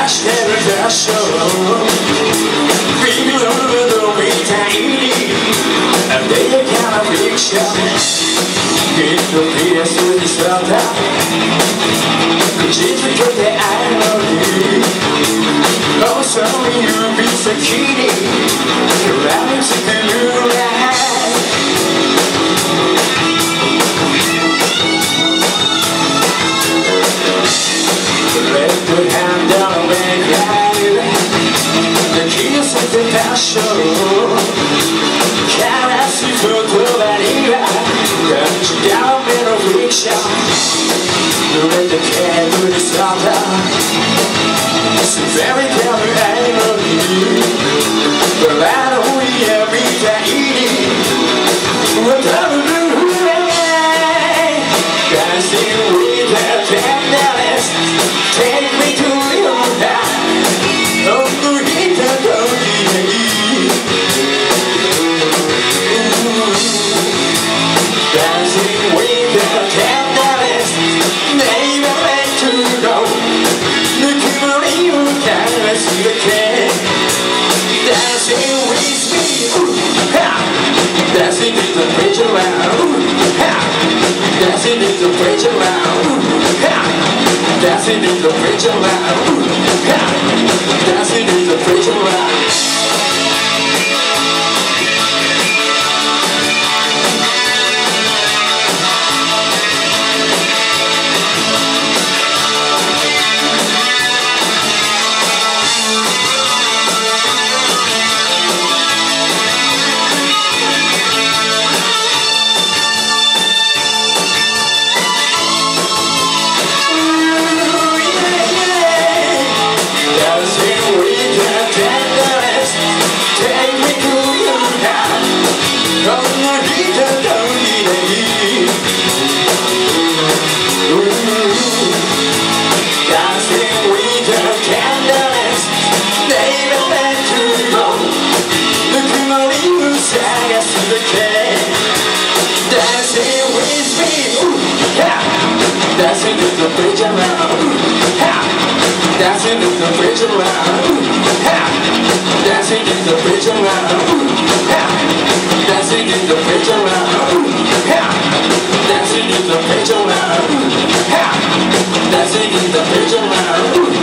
Värsta är väl värsta Vi glömmer då vi tar in i nytt Oh, so you. be so kitty It's a very clever irony But I Dancing in the bridge ooh. Dancing in the bridge ooh. Dancing in the pleasure land. Dancing in the pleasure land the Dancing with me, ooh, yeah Dancing the pleasure land, ooh, yeah Dancing in the bridge ooh! Dancing in the ooh! Dancing in the ooh! Dancing in the ooh! Dancing in